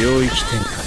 領域展開。